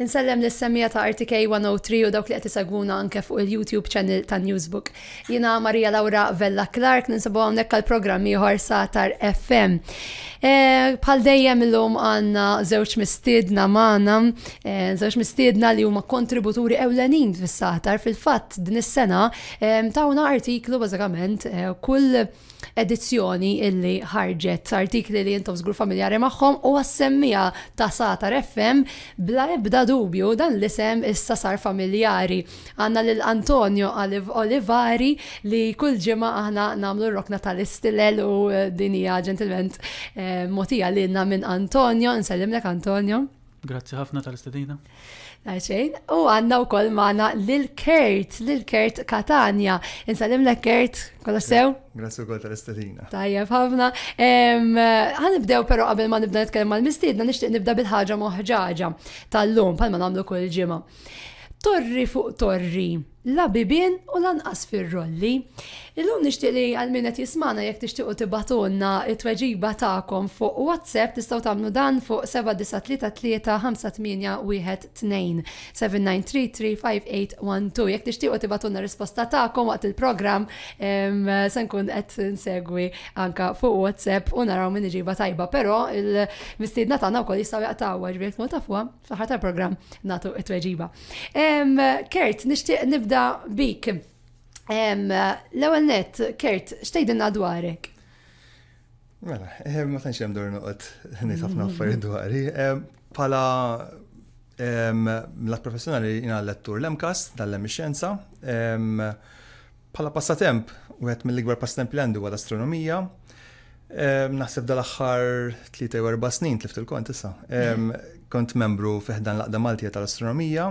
Insellem l-semmija ta' RTK 103 u dawk li qed isegwuna anke fuq il-YouTube channel ta' Newsbook. Jina Maria Laura Vella Clark ninsabu hawnhekk għal programm ieħor Satar FM. E, bħal dejjem illum għandna żewġ mistiedna magħna, e, żewġ mistiedna li huma kontributuri ewlenin fis-Satar fil-fatt din is-sena e, tawna artiklu bażikament kull edizzjoni illi ħarġet artikli li jintom zgur familjari magħhom u għassemmija ta' Satar FM bla ebda dubju dan l-isem issa sar familjari. Għanna lil Antonio Olivari li kull ġimgħa aħna nagħmlu r-rokna tal-istilel u eh, dinija ġentilment eh, motija lilna minn Antonio, nsellimlek Antonio. Grazzi ħafna tal-istedina. Għaxejn, u għanna u koll maħna l-Kert, l-Kert Katania. Insalim l Kert, kolla sew? Grazzi u koll tal-istedina. Tajjeb, ħafna. Għanibdew pero qabel ma nibda nitkellem mal mistidna nishtiq nibda bil-ħagġa moħġaġa tal-lum, palma namlu kull ġima. Torri fuq torri, la bibien u lanqas fir-rolli. Illum nixtieq li għal min qed jismana jekk tixtiequ tibatulna t-tweġiba tagħkom fuq WhatsApp tistgħu tagħmlu dan fuq 79335812 79335812 jekk tixtiequ tibatulna risposta tagħkom waqt il-programm se nkun qed nsegwi anka fuq WhatsApp u naraw min iġiba tajba però il-mistiedna tagħna wkoll jistgħu jaqtgħu ġifieri tkunu tafuha. Fl-aħħar tal-programm nagħtu t-tweġiba. Kert, nixtieq nibda bik. L-ewwel net, Kert, xtejdinna dwarek? Mela, eh, ma tantx hemm dor noqgħod ngħid ħafna mm. affarijiet dwari. Pala l-att professjonali jina lettur l-MCAS tal-lem xjenza Bħala passatemp, wieħed mill-ikbar passatemp li għandi huwa l-astronomija. Naħseb dal-aħħar 3 u 4 snin tlift il-kont issa. Kont membru fiħdan l-Aqda Maltija tal-Astronomija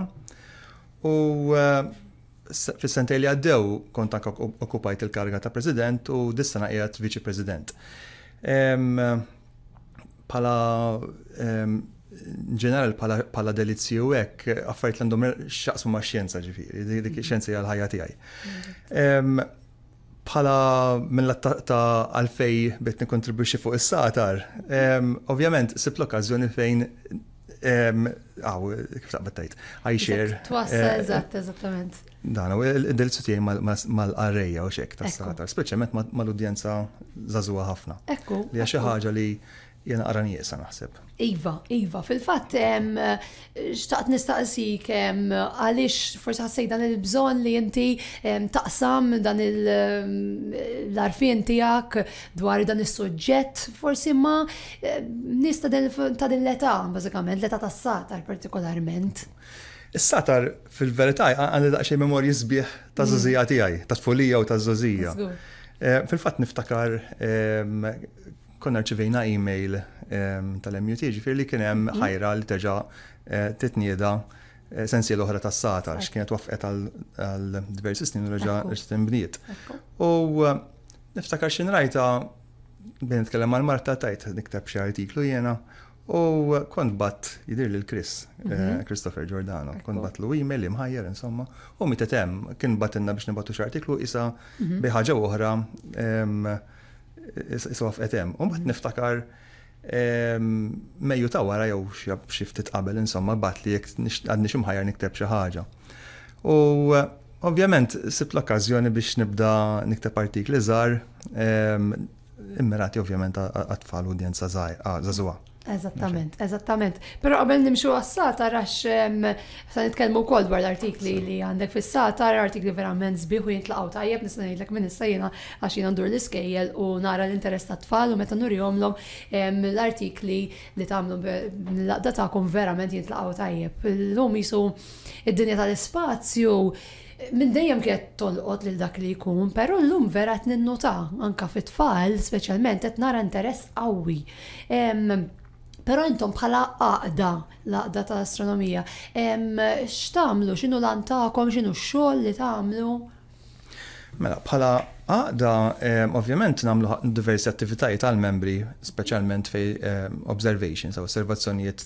u fis-sentej li għaddew kont anke okkupajt il-karga ta' President u dis-sena qiegħed Viċi President. bħala ġeneral bħala delizzi u hekk affarijiet għandhom x'jaqsmu ma' xjenza ġifieri, dik xjenza hija l-ħajja tiegħi. Bħala minn l ta' għalfej bit nikkontribwixxi fuq is-satar, ovvjament sibt l-okkażjoni fejn għaw, kif taqbad tajt, I share. Twassa, eżatt, eżattament. Dan hu d-delizzu tiegħi mal-qarrejja u xek ta' satar, speċjalment mal-udjenza żagħżugħa ħafna. Ekku. Li hija xi ħaġa li hija naqra nieqsa naħseb. Iva, iva, fil-fatt xtaqt nistaqsik għaliex forsi ħassej dan il-bżonn li inti taqsam dan l-arfin tiegħek dwar dan is-suġġett, forsi ma nista' ta' din l-età, bażikament, l-età tas-satar partikolarment. Is-satar fil-verità għandi daqsxejn memorji sbieħ ta' żożija tiegħi, ta' tfulija u ta' żożija. Eh, fil-fatt niftakar ehm, konna rċivejna email ehm, tal-MUT ġifir li kien hemm mhm. ħajra li teġa eh, titnieda eh, sensi l-oħra tas sata x'kienet waffqet għal diversi snin u reġa' tinbniet. U niftakar xi rajta bejn nitkellem għal Marta tajt nikteb xi artiklu jiena U kont bat, jidir li l-Chris, mhm. Christopher Giordano, kont bat lu email li mħajjer, insomma, u mitet hemm, kien batinna biex nibatu xartiklu isa mhm. biħaġa oħra isa wafqet hemm. U mbagħad mhm. niftakar mejju ta' wara jew xi ftit qabel, insomma, bat li jekk għadni xi mħajjar nikteb xi ħaġa. U ovvjament sibt l-okkażjoni biex nibda nikteb artikli żgħar Immirati ovvjament għat-tfal udjenza żagħżugħa. Eżattament, eżattament. Però qabel nimxu għas-sata rax sa nitkellmu wkoll dwar l-artikli li għandek fis-sata, artikli verament sbieħ u jintlaqgħu tajjeb nista' ngħidlek minn issa jiena għax jiena ndur l-iskejjel u nara l-interess tat-tfal u meta nurihomlhom l-artikli li tagħmlu l-laqda tagħkom verament jintlaqgħu tajjeb. Illum jisu id-dinja tal-ispazju Minn dejjem kienet tolqot lil dak li jkun, però llum vera qed ninnuta, anke fit-tfal speċjalment qed nara interess qawwi. Però intom bħala għaqda, l-għaqda tal-astronomija, x'tagħmlu, x'inhu l-għan tagħkom, x'inhu x-xogħol li tagħmlu? Mela, bħala għaqda, ovvjament nagħmlu diversi attivitajiet għall-membri, speċjalment fej observations, osservazzjonijiet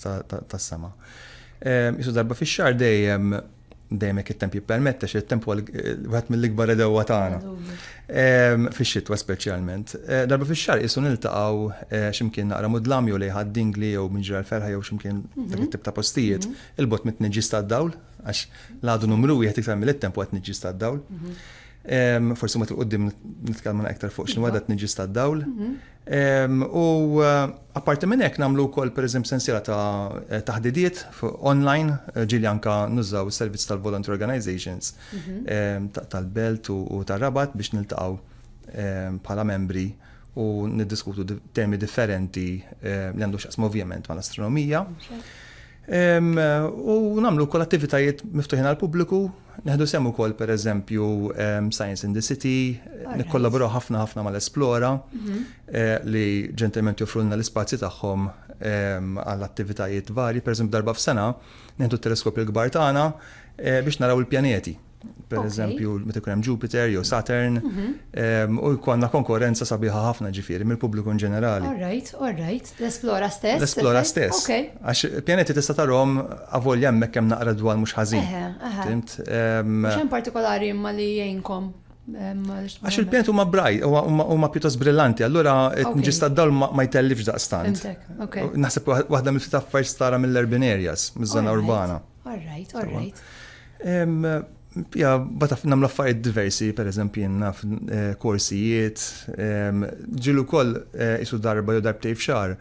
tas-sema. Isu darba fix-xahar dejjem dejjem jekk it-temp jippermetta, xi temp huwa wieħed mill-ikbar edewwa tagħna. Ehm, fix-xitwa speċjalment. Eh, darba fix-xahar qisu niltaqgħu eh, x'imkien naqra mudlam jew lejn ħaddingli jew minn ġral ferħa jew x'imkien mhm. dak it-tip ta' postijiet, mhm. il-bot mit-tniġġis tad-dawl, għax l-għadu numru wieħed iktar mill-temp huwa tniġġis tad-dawl. Mhm. Ehm, forsi ma tul qudiem nitkellmu iktar fuq x'inwada tniġġis tad-dawl. U apparti minn hekk nagħmlu wkoll pereżempju sensiela ta' taħdidiet online, ġieli anke nużaw is-servizz tal-voluntary organizations tal-Belt u tar-Rabat biex niltaqgħu bħala membri u niddiskutu temi differenti li għandhom x'jaqsmu ovvjament mal-astronomija. U nagħmlu wkoll attivitajiet miftuħin għall-pubbliku, neħdu sehem ukoll pereżempju Science in the City, nikkollaboraw ħafna ħafna mal-Esplora mhm. eh, li ġentilment joffrulna l-ispazji tagħhom għall attivitajiet varji, pereżempju darba f'sena, neħdu t-teleskopju l-kbar tagħna eh, biex naraw il-pjaneti. per eżempju, meta jkun hemm Jupiter jew Saturn, mhm. ehm, u jkollna konkurrenza sabiħa ħafna ġifieri mill-pubbliku in ġenerali. All right, all right, l-esplora stess. L-esplora stess. Għax pjaneti tista' tarhom avolja hemmhekk hemm naqra dwar mhux ħażin. Timt. Ehm, Xejn partikolari imma li jgħinkom ehm, Għax il-pjant huma braj, huma pjuttost brillanti, allura ġista d-dawl ma jtellifx daqstant. Naħseb waħda mill-ftit affarijiet stara mill-urban areas, miż-żona urbana. All right, all right. Ja, bataf namla affarijiet diversi, per eżempju, jenna eh, korsijiet, ġilu koll eh, isu darba jew darbtej fxar,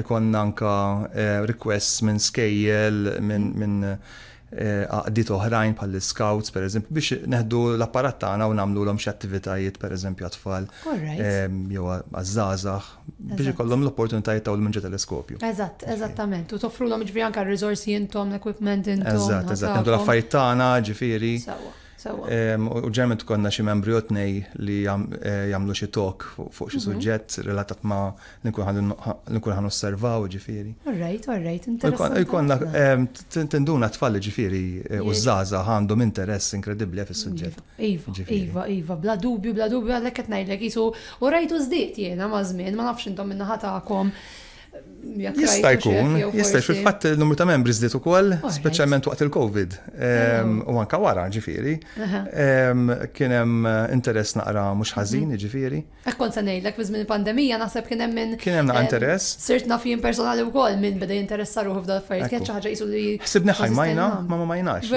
ikon anka eh, requests minn skejjel, minn għaqdiet oħrajn bħal scouts per eżempju, biex neħdu l-apparat tagħna u nagħmlu l xi attivitajiet per eżempju għatfall jew għażżażaħ biex ikollhom l-opportunitajiet ta' l-minn ġo teleskopju. Eżatt, eżattament. U toffrulhom ġifieri anke r-riżorsi intom, l-equipment intom. Eżatt, eżatt. Intu l-affarijiet tagħna ġifieri. Sewwa, sewwa. U ġeneralment konna xi membri jew tnej li eh, jagħmlu xi talk fuq xi mhm. suġġett relatat ma' li nkun ħan osservaw ġifieri. Orrejt, orrejt, interessanti. Jkollna tinduna tfal ġifieri eh, u żgħażagħ għandhom interess inkredibbli fis-suġġett. Iva, iva, iva, bla dubju, bla dubju, għallek qed ngħidlek jisu u rajtu żdiet jiena ma' żmien, ma nafx intom minna ħatakom. Jista' jkun, jista' fil-fatt il-numru ta' membri żdiet ukoll, speċjalment waqt il-COVID ehm, u anka wara, ġifieri. Ehm, kien hemm eh, interess naqra mhux ħażin, mhm. ġifieri. Hekk kont se ngħidlek, fi żmien il-pandemija naħseb kien hemm min. Kien hemm naqa' interess. Sirt naf jien personali wkoll min beda jinteressa ruħu f'dawn l-affarijiet, kienet xi ħaġa qisu li. Ħsibni ħajmajna, ma ma majnax.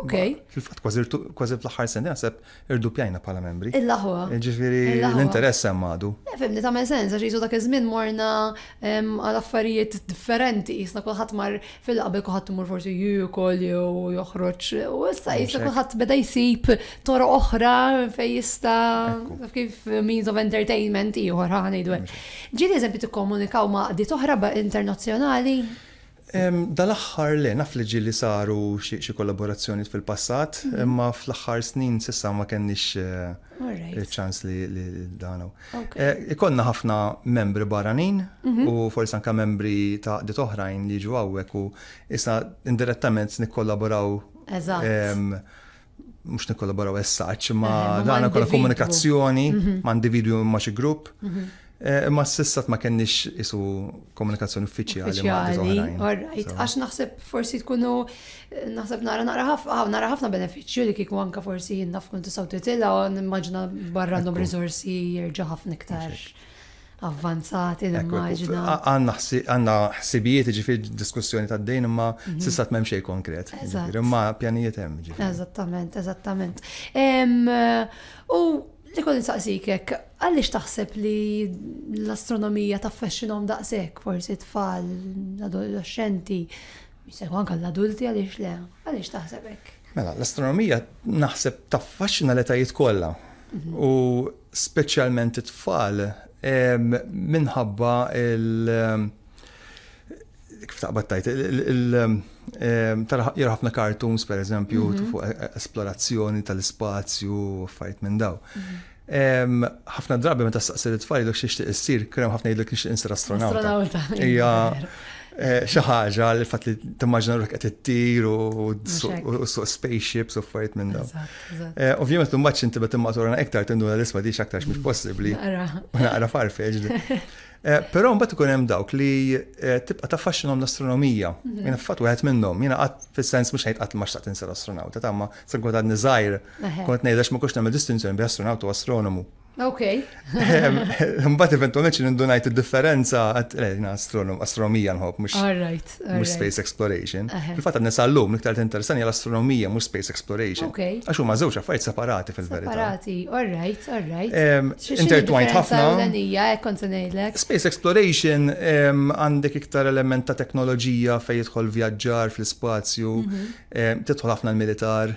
Okej. Fil-fatt kważi fl-aħħar sena naħseb irduppjajna bħala membri. Il-laħwa. Ġifieri l-interess hemm għadu. Eh, fimni tagħmel sens għax qisu dak iż-żmien morna għal affarijiet differenti, jisna kulħadd mar fil-qabel kuħat imur forsi jikol jew joħroġ. U issa jisa kuħat beda jisib toro oħra fej jista kif means of entertainment ieħor ħana jidwe. Ġili eżempju tikkomunikaw ma' qdiet oħra internazzjonali? Dal-axħar le, naf li ġili saru xie kollaborazzjoni fil-passat, mhm. imma fl-axħar snin sissa ma kenniex eh, ċans li danaw. Eh, ikonna ħafna membri barranin mhm. u forsi anka membri ta' dit oħrajn li ġu għawek u issa indirettament nikkollaboraw. Mux nikkollaboraw essaċ, eh, ma dana kolla komunikazzjoni mhm. ma' individu ma' xi grupp. Mhm. Eh, ma s-sissat ma kenniex isu komunikazzjoni uffiċjali ma' dit oħrajn. Għax naħseb forsi tkunu Naħseb nara nara ħafna, ah, nara ħafna benefiċċju li kieku anka forsi jien naf kun tistgħu titilha u nimmaġina barra għandhom riżorsi jerġa' ħafna iktar avvanzati nimmaġina. Għandna ħsibijiet ġifir diskussjoni ta' dejn imma mhm. s'issa tmem xejn konkret. Imma pjanijiet hemm ġifir. Eżattament, eżattament. U li kol insaqsik hekk, għaliex taħseb li l-astronomija taffexxinhom daqshekk forsi tfal, adolescenti, Jsegwu anke l-adulti għaliex le? Għaliex taħseb hekk? Mela, l-astronomija naħseb taffaxxina l-etajiet kollha u speċjalment it-tfal minħabba il- kif taqbad tajt, jara ħafna cartoons per eżempju mhm. fuq e- e- esplorazzjoni tal-ispazju, fajt minn daw. Mhm. Ħafna drabi meta staqsi l-tfal jgħidlek x'tixtieq issir, kien hemm ħafna jgħidlek nixtieq insir astronawta. Hija eh, xi ħaġa li fatt li timmaġina ruħek qed ittir u suq spaceships u affarijiet minn dawn. Eh, ovvjament imbagħad x'inti bed immaturana iktar tinduna l-isma dix aktar mhux possibbli. Naqra farfeġ. Eh, però mbagħad ikun hemm dawk li tibqa' taffaxxinhom l-astronomija. Mhm. Jiena fatt wieħed minnhom, jiena qatt fis-sens mhux ħejt qatt ma xtaqt insir astronawta, tamma se nkun għadni żgħir Kont ngħid għax ma kux nagħmel distinzjoni bi astronawt u astronomu. Ok. Mbagħad eventwalment xi ndunajt id-differenza għatlejna eh, astronomija nħobb mhux mhux space exploration. Fil-fatt għad nisallum iktar tinteresani l-astronomija mhux space exploration. Għax huma żewġ affarijiet separati fil-verità. Separati, all right, all right. Intertwined ħafna. Eh, space exploration għandek iktar element ta' teknoloġija fejn jidħol vjaġġar fl-ispazju, mhm. tidħol ħafna l-militar.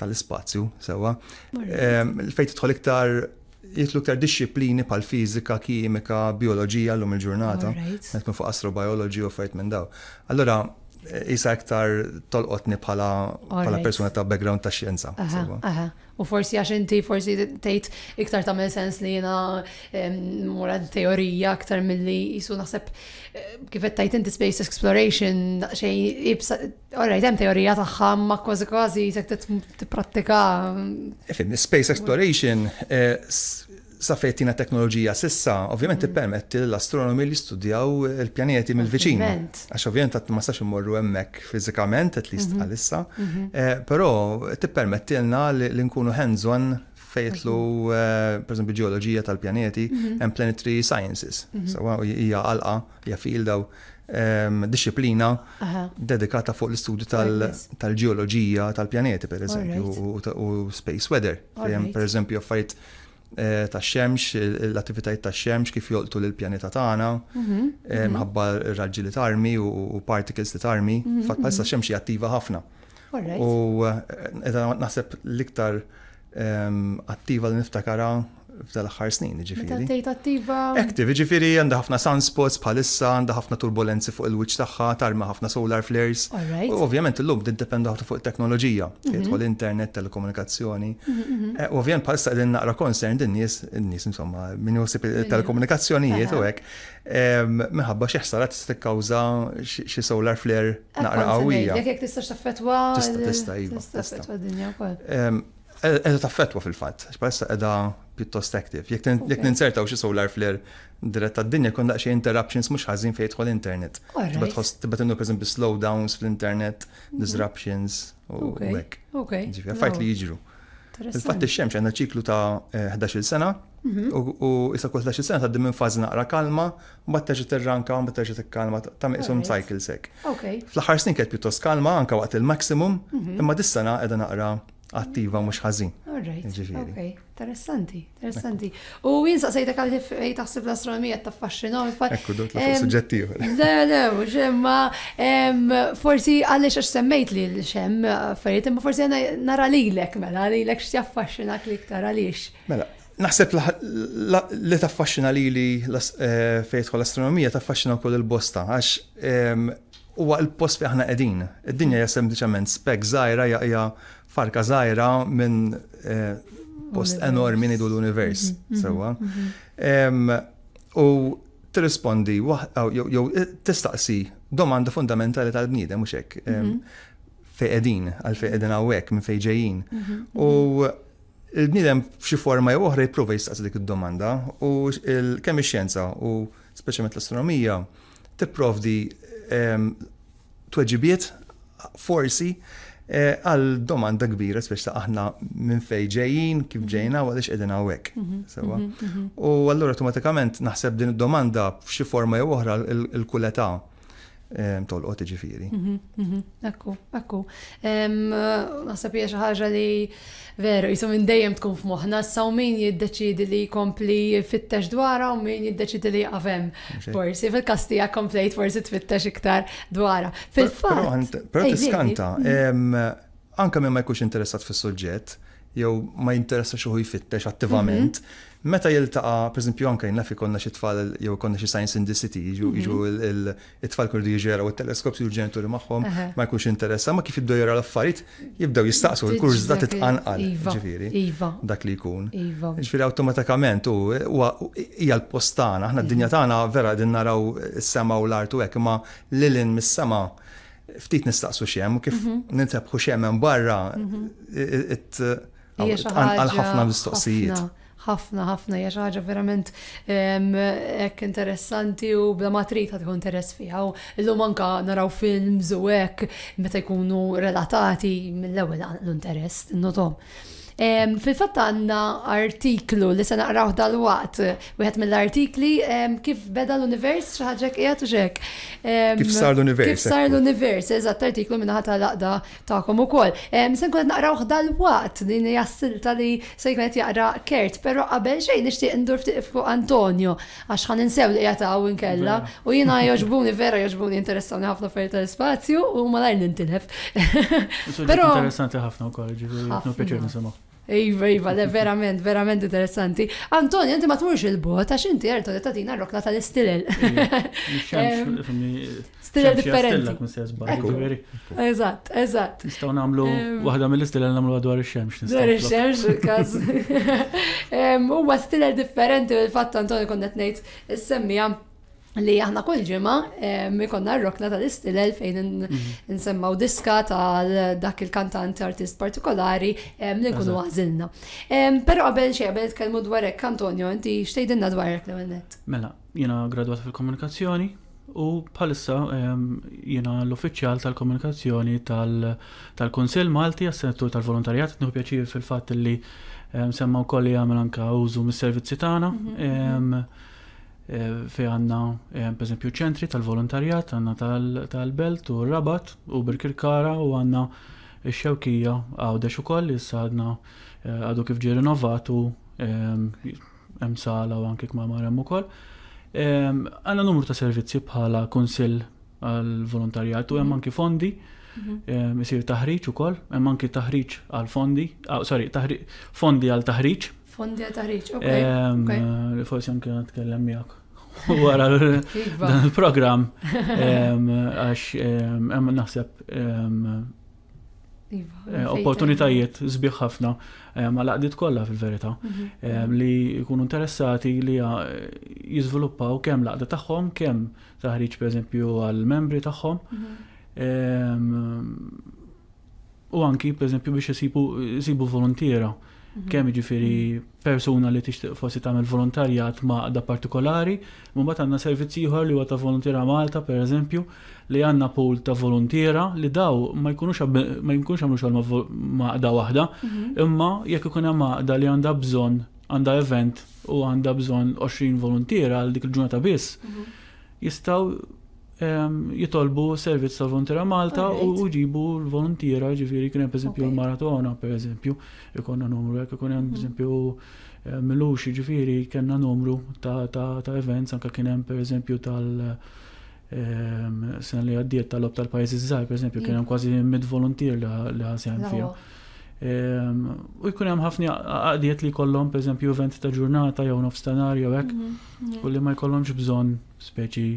tal-ispazju, sewa. Ehm, fejn tidħol iktar jitlu iktar disċiplini pal fizika kimika, bioloġija l-lum il-ġurnata, netmu fuq astrobiology u fejt minn daw. Allora, jisa iktar tolqotni bħala persuna ta' background ta' xjenza. U forsi għax inti forsi tgħid iktar tagħmel sens li jiena mura teorija aktar milli jisu naħseb eh, kif qed tgħid inti space exploration xejn Alright, hemm teorija tagħha ma kważi kważi se tipprattika. Fim, space exploration eh, sa fejtina teknoloġija sissa, ovvjament mm. tippermetti l-astronomi li studjaw il-pjaneti mill-viċin. Għax ovvjament għat ma sax immorru hemmhekk fiżikament, at least mhm. għalissa, mhm. eh, però tippermetti lna li nkunu hands-on fejtlu, eh, per esempio, ġeoloġija tal-pjaneti, mhm. and planetary sciences. Sawa hija għalqa Hija filda u dixxiplina dedikata fuq l-istudju tal-ġeoloġija tal-pjaneti, per eżempju, u space weather. Per eżempju, affarijiet Eh, ta' xemx, l-attivitajiet ta' xemx kif jolqtu l-pjaneta tagħna, mhm, eh, mhm. minħabba raġġi li tarmi u particles li tarmi, mhm, fatt bħalissa xemx attiva ħafna. U eh, naħseb l-iktar attiva li niftakara f'dal-aħħar snin, ġifiri. Meta tgħid attiva? Active, ġifiri għandha ħafna sunspots bħalissa, għandha ħafna turbulenzi fuq il-wiċċ tagħha, tarma ħafna solar flares. U ovvjament illum diddependu ħafna fuq it-teknoloġija, mhm. jidħol internet, telekomunikazzjoni. Mhm, mhm. Eh, u ovvjament bħalissa qegħdin naqra concern din nies, nies insomma, min jħossib telekomunikazzjonijiet u hekk. Minħabba xi ħsara tista' tikkawża xi solar flare naqra qawwija. Jekk tistax taffettwa. Tista' tista' iva. Tista' taffettwa d-dinja wkoll. Qiegħda taffettwa fil-fatt, x'bħalissa qiegħda pjuttost active. Jekk ninsertaw xi solar flare dirett għad-dinja jkun daqsxejn interruptions mhux ħażin fejn jidħol internet. Tibda tħoss tibda tinnu pereżempju slowdowns fl-internet, disruptions u hekk. Affarijiet li jiġru. Fil-fatt ix-xemx għandha ċiklu ta' 11-il sena mhm. u issa kull 11-il sena tgħaddi minn fażi naqra kalma, mbagħad terġa' tirranka, mbagħad terġa' tikkalma ta' meqsum cycle sek. Fl-aħħar snin kienet pjuttost kalma anke waqt il-maximum, mhm. imma dis-sena qiegħda naqra attiva mhux ħażin. Interessanti. Interessanti. U jien saqsejtek għal fej taħseb l-astronomija ta' faxxina. Ekku, dot la suġġetti Le, le, ġemma, forsi għaliex għax semmejt li l-xem affarijiet, imma forsi għana nara lilek, mela, lilek x'jaffaxxina kliktar għaliex. Mela, Naħseb li taffaxxina li li eh, fejtħol l-astronomija taffaxxina wkoll il-bosta għax ehm, huwa l-post fi aħna qegħdin. Id-dinja hija sempliċement spek żgħira hija Farka żgħira minn post enormi nidu l-univers, sewwa. U tirrispondi jew tistaqsi domanda fundamentali tal-bniedem mhux hekk. Fej qegħdin, għal fej qegħdin hawnhekk, minn fej ġejjin. U il-bniedem f'xi forma jew oħra jipprova jistaqsi dik id-domanda u kemm ix-xjenza u speċjalment l-astronomija tipprovdi tweġibiet forsi eh, għal domanda kbira speċ ta' aħna minn fej ġejjin, kif mhm. ġejna u għaliex qegħdin hawnhekk. Mhm. Sewa. Mhm. U allura automatikament naħseb din id-domanda f'xi forma jew oħra l-kuletà eh, tolqot ġifiri. Ekku, ekku. Naħseb hija xi ħaġa li Veru, qisu minn dejjem tkun f'moħħna, issa u min jiddeċiedi li jkompli jfittex dwarha u min jiddeċiedi li jaqaf hemm. Forsi fil-każ tiegħek komplejt forsi tfittex iktar dwarha. Fil-fatt. Però tiskanta, anke minn ma jkunx interessat fis-suġġett, jew ma jinteressa xuħu jfittex attivament, meta jiltaqa', pereżempju anke naf ikollna xi tfal jew ikollna xi science in the city, jiġu it-tfal kienu jridu jiġu jaraw it-teleskops u l-ġenituri magħhom ma jkunx interessa, ma kif jibdew jaraw l-affarijiet, jibdew jistaqsu l-kurs da titqanqal, iva, ġifieri, iva. dak li jkun. Iva. Ġifieri awtomatikament u hija l-post tagħna, aħna d-dinja tagħna vera qegħdin naraw is-sema u l-art u hekk, imma lil in mis-sema ftit nistaqsu x'hemm, kif mhm. nintebħu x'hemm hemm barra, mhm. it għal ħafna mistoqsijiet. Ħafna, ħafna, hija xi ħaġa verament hekk interessanti u bla ma trid ħadd interess fiha. U llum anka naraw films u hekk meta jkunu relatati mill-ewwel l-interess tinnotom. Fil-fatt għandna artiklu li se naqraw dal-waqt, wieħed mill-artikli kif beda l-univers xi ħaġa qiegħed u xek. Kif sar l-univers? Kif sar l-univers, eżatt artiklu minnaħa tal-laqda tagħkom ukoll. Se nkun qed naqrawh dalwaqt din hija s-silta li se jkun qed jaqra Kert, però qabel xejn nixtieq indur ftit fuq Antonio għax ħa ninsew li qiegħed hawn inkella u jiena jogħġbuni vera jogħġbuni interessawni ħafna affarijiet tal-ispazju u malajr nintilef. Suġġett interessanti ħafna wkoll, ġifieri ħafna pjaċir nisimgħu. Iva, iva, le verament, verament interessanti. Antoni, inti ma tmurx il-bot, għax inti għertu li tatina r-rokna tal-istilel. Stilel differenti. Eżatt, eżatt. Nistaw namlu, wahda mill-istilel namlu għadwar il-xemx. Dwar il-xemx, il-kaz. Uwa stilel differenti, il-fatt Antoni konnet nejt, s-semmija li aħna kull ġimgħa eh, konna r-rokna tal-istilel fejn mhm. nsemmaw diska tal dak il-kantant artist partikolari eh, li nkunu għażilna. Eh, però qabel xejn qabel nitkellmu dwar hekk Antonio, inti xtejdilna dwar hekk l net. Mela, jiena gradwat fil-komunikazzjoni u bħalissa jiena l-uffiċjal tal-komunikazzjoni tal-Kunsill Malti għas-Settur tal-Volontarjat, nieħu pjaċir fil-fatt li semmaw kolli għamil anka użu mis-servizzi tagħna. Mhm, mhm. Fej għanna, per eżempju, ċentri tal-volontarjat, għanna tal-Belt u Rabat u Birkirkara u għanna xewkija għawdex u koll, issa għadna għadu kif ġiri novatu hemm sala u anki kmamar hemm ukoll. Għandna numru ta' servizzi bħala kunsill għal-volontarjat u hemm mhm. anki fondi mhm. isir taħriġ ukoll, hemm anki taħriġ għal-fondi, ah, sorry, fondi għal taħriġ Fondi għal taħriġ, ok. Li forsi anke nitkellem miegħek wara dan il-programm għax hemm naħseb iva, eh, opportunitajiet sbieħ ħafna ma laqdiet kollha fil-verità mhm. li jkunu interessati li jiżviluppaw kemm laqda tagħhom kemm taħriġ pereżempju għall-membri tagħhom mhm. U anki, per eżempju, biex jisibu volontiera, mhm. kemm ġifiri persuna li tixtieq forsi tagħmel volontarjat ma' għadda partikolari, mbagħad għandna servizzi ieħor li huwa ta' volontiera Malta, per eżempju, li għandna pool ta' volontiera li daw ma jkunux ma jkunux għamlu xogħol ma' għadda waħda, mhm. imma jekk ikun hemm għadda li għandha bżonn għandha event u għandha bżonn 20 volontiera għal dik il-ġurnata biss. Mhm. jistgħu jitolbu servizz ta' Volontera Malta u jġibu l-volontiera, ġifiri kien hemm eżempju l-maratona, per eżempju, ikonna numru, jekk ikun hemm mhm. eżempju eh, milux, ġifiri kellna numru ta' events, anka kien hemm per eżempju tal- sena li għaddiet tal-lob tal-pajzi zzar, per eżempju, kien hemm kważi mid volontier li ħasem fija. U jkun hemm ħafna għaddiet li kollhom, per eżempju, event ta' ġurnata jew nofstanar jew hekk mhm. u li ma jkollhomx bżonn speċi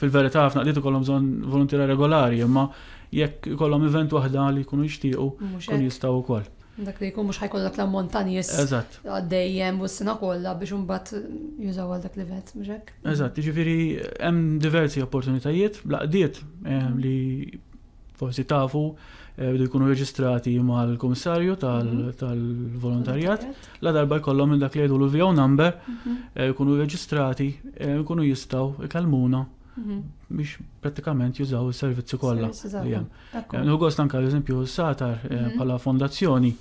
fil-verità ħafna qdiet ikollhom bżonn volontira regolari, imma jekk ikollhom event waħda li jkunu jixtiequ kun jistgħu wkoll. Dak li jkun mhux ħajkollok la montanjes għaddejjem u s-sena kollha biex imbagħad jużaw għal dak l-event, mhux hekk? Eżatt, jiġifieri hemm diversi opportunitajiet blaqdiet eh, li forsi tafu, eh, jridu jkunu reġistrati mal-Kummissarju mhm. tal-Volontarjat. La darba jkollhom dak li jgħidu l-VO number, mhm. eh, jkunu reġistrati, eh, jkunu jistgħu ikallmuna mhm. biex pratikament jużaw is-servizzi kollha li hemm. Nħugos anke l-eżempju Satar bħala fondazzjoni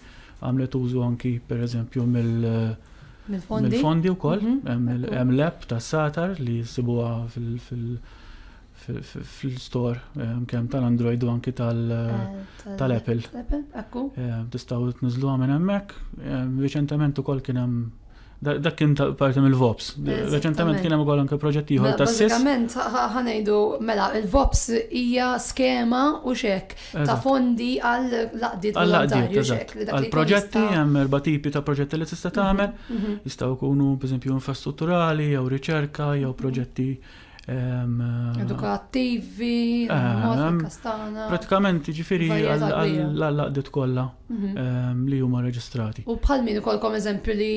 għamlet użu anki pereżempju mill- mill-fondi wkoll, hemm l-app tas Satar li jsibuha fil- fl-store eh, kemm tal-Android u anki tal-Apple. Eh, Tistaw t-nizlu minn hemmhekk. Eh, reċentement ukoll kien hemm dak kien parti mill-VOPS. Reċentement kien hemm ukoll anke proġett ieħor ta' sis. Bażikament ħanejdu mela il-VOPS hija skema u xek ta' fondi għal laqdiet volontarju xek. Għal proġetti hemm erba' tipi ta' proġetti li tista' tagħmel, mhm, mhm. jistgħu jkunu pereżempju infrastrutturali jew riċerka jew proġetti Edukattivi, kastana. Pratikament, ġifiri għall-laqdiet kollha mhm. li huma reġistrati. U bħal min ikolkom eżempju li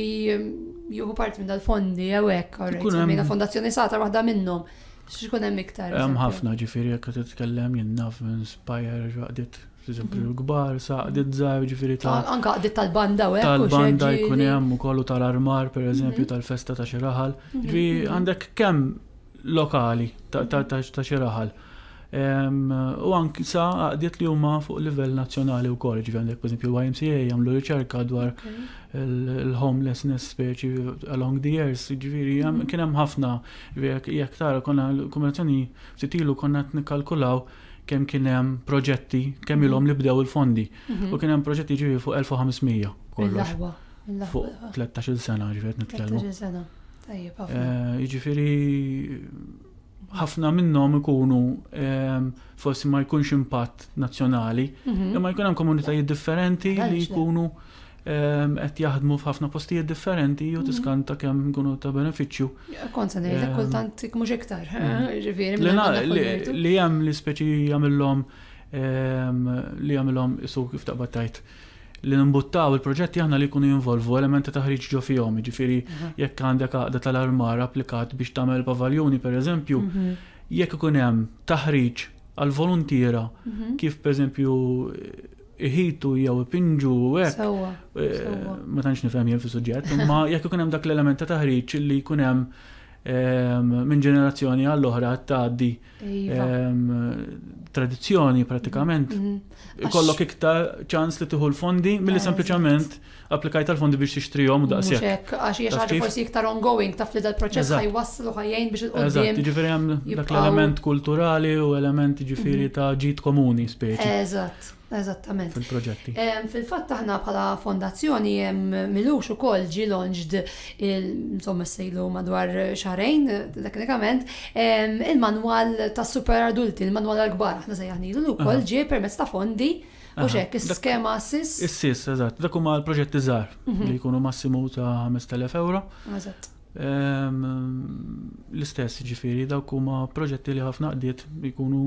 juhu parti minn dal-fondi jew hekk, minna fondazzjoni sata waħda minnhom. X'ikun hemm iktar? Hemm ħafna ġifiri jekk titkellem jien naf Inspire ġaqdiet Pereżempju l-kbar, sa qdiet żgħar ġifieri ta'. Anke qdiet tal-banda u hekk. Tal-banda jkun hemm ukoll tal-armar pereżempju mhm. tal-festa ta' xi raħal. Mhm, ġifieri mhm. għandek kemm lokali ta' xi raħal. U anki sa għaqdiet li huma fuq livell nazzjonali wkoll, ġifieri għandek pereżempju YMCA jagħmlu riċerka dwar il-homelessness speċi along the years, ġifieri kien hemm ħafna jekk tara konna l-kombinazzjoni ftit ilu konna qed nikkalkulaw kemm kien hemm proġetti, kemm ilhom li bdew il-fondi. U kien hemm proġetti ġifieri fuq 1500 kollox. Fuq 13-il sena ġifieri qed nitkellmu. 13-il sena. Tajjeb ħafna. Eh, jiġifieri ħafna minnhom ikunu ehm, forsi ma jkunx impatt nazzjonali, mhm. imma jkun hemm komunitajiet differenti li jkunu qed jaħdmu f'ħafna postijiet differenti u mhm. tiskanta kemm nkunu ta' benefiċċju. Kont se ngħidlek ehm, kultant mhux iktar, eh, mhm. ġifieri. Li hemm li speċi jagħmilhom ehm, li jagħmilhom isu kif taqbad tajt li nimbuttaw il-proġetti aħna li jkunu jinvolvu elementi ta' ħriġ ġo fihom, ġifieri mhm. jekk għandek għaqda tal-armar applikat biex tagħmel pavaljuni pereżempju, jekk ikun hemm taħriġ għal voluntiera kif pereżempju iħitu jew ipinġu u hekk. Sewwa, eh, sewwa. Ma tantx nifhem jien fis-suġġett, imma jekk ikun hemm dak l-element ta' taħriġ li jkun hemm ehm, minn ġenerazzjoni għall-oħra tgħaddi Iva. ehm, tradizzjoni pratikament. Mhm. Ikollok iktar ċans li tieħu l-fondi milli Eżatt. sempliċement Applikajt għall-fondi biex tixtrihom u daqshekk. Mhux hekk, għax hija xi ħaġa forsi iktar ongoing, taf li dal-proċess ħa jwassal u ħa jgħin biex il-quddiem. Eżatt, jiġifieri hemm dak l-element kulturali u element jiġifieri ta' ġid komuni speċi. Eżatt, eżattament. Fil-proġetti. Fil-fatt aħna bħala fondazzjoni hemm milux ukoll ġie launched insomma ssejlu madwar xahrejn teknikament il-manwal tas-super adulti, il-manwal għall-kbar aħna sejjaħnilu li wkoll ġie permezz ta' fondi. Mhux hekk, is-skema SIS? Is-SIS, eżatt. Dak huma l-proġetti żgħar mhm. li jkunu massimu ta' 5,000 euro. Eżatt. Ehm, l-istess ġifiri, dawk huma proġetti li ħafna qdiet jkunu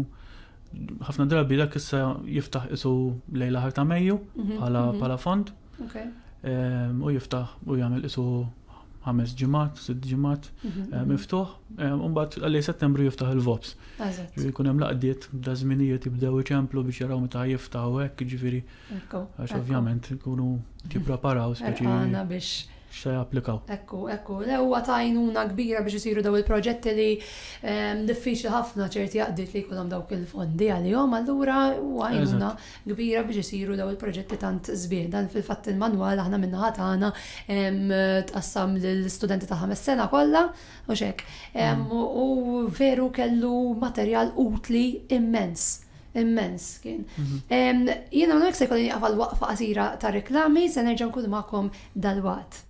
ħafna drabi dak issa jiftaħ isu lejla ħar ta' Mejju mhm, mhm. bħala fond. U jiftaħ u jagħmel isu ħames ġimat, sitt ġimat, mhm. eh, miftuħ, eh, mbagħad għalli settembru jiftaħ il-VOPS. Ġifieri jkun hemm laqdiet da żminijiet jibdew iċemplu biex jaraw meta jiftaħ u hekk, ġifieri. Għax ovvjament ikunu jippreparaw speċi. biex xa japplikaw. Ekku, ekku, huwa tajnuna kbira biex isiru daw il-proġetti li ehm, diffiċli ħafna ċerti għaddit li jkollhom dawk il-fondi għalihom, allura huwa għajnuna kbira biex isiru dawn il-proġetti tant sbieħ. Dan fil-fatt il-manwal aħna min-naħa tagħna tqassam lill-istudenti ta' ħames sena kollha u xek. U veru kellu materjal utli immens immens kien. Mhm. Jiena ma nafx se jkolli waqfa qasira ta' reklami se nerġa' nkun magħkom dal-waqt.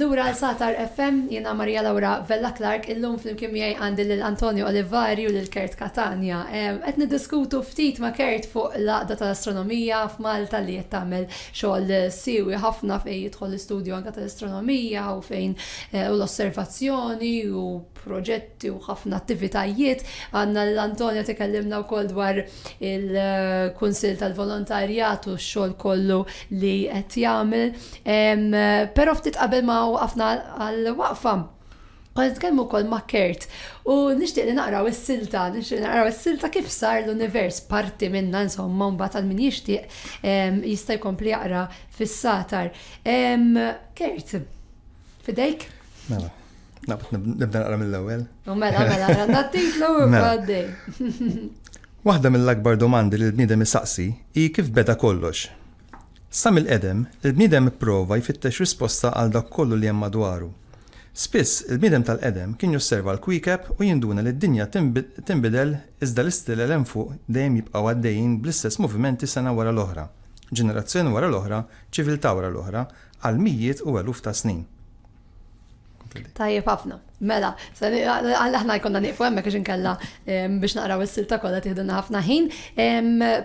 Lura għal Satar FM, jiena Maria Laura Vella Clarke, illum flimkien miegħi għandi lil Antonio Olivari u lil Kurt Catania. Qed niddiskutu ftit ma' Kurt fuq l-Għaqda tal-Astronomija f'Malta li qed tagħmel xogħol siewi ħafna fejn jidħol l-istudju anke tal-astronomija u fejn u l-osservazzjoni u proġetti u ħafna attivitajiet. Għandna lil Antonio tikellimna wkoll dwar il-Kunsill tal-Volontarjat u x-xogħol kollu li qed jagħmel. Però ftit qabel ma waqafna għal-waqfa Għal tkellmu kol ma' Kert u nixtieq li naqraw is-silta, nixtieq naqraw is-silta kif sar l-univers parti minna insomma mbagħad għal min jixtieq jista' jkompli jaqra fis-satar. Kert, fidejk? Mela. Naqbad nibda naqra mill-ewwel. U mela mela għandna titlu u mela. għaddej. Waħda mill-akbar domandi li l-bniedem isaqsi hi kif beda kollox. Sa mill-qedem, il-bniedem ipprova jfittex risposta għal dak kollu li hemm madwaru. Spiss, il-bniedem tal-qedem kien josserva l-kwiekeb u jinduna li d-dinja tinbidel iżda l-istilel hemm fuq dejjem jibqgħu għaddejjin bl-istess movimenti sena wara l-oħra, ġenerazzjoni wara l-oħra, ċiviltà wara l-oħra, għal mijiet u eluf ta' snin. Tajjeb ħafna. Mela, aħna jkonna nieqfu hemmhekk għax inkella biex naqraw is-silta kollha tieħdilna ħafna ħin.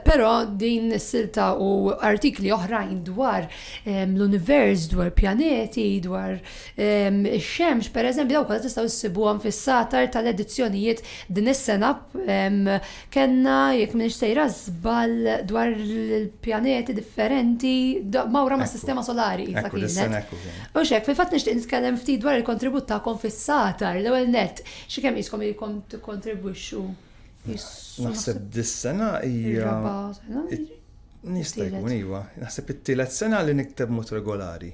Però din is-silta u artikli oħrajn dwar l-univers, dwar pjaneti, dwar ix-xemx, pereżempju, daw kollha tistgħu ssibuhom fis-satar tal-edizzjonijiet din is-sena Kellna, jekk m'iniex sejra żball, dwar l-pjaneti differenti, da- mawra ma' Ekku. sistema solari qisha Ekku, dis-sena kienet. ekku kien. U x'hekk, fil-fatt nixtieq nitkellem ftit dwar il-kontribut tagħkom fis-Satar. L-ewwel nett, xi kemm qiskom li kom tikkontribwixxu? Jissu Naħseb dis-sena hija ir-raba' sena, jiġri? Jista' jkun, It-tielet. iva. Naħseb it-tielet sena li nikteb mod regolari.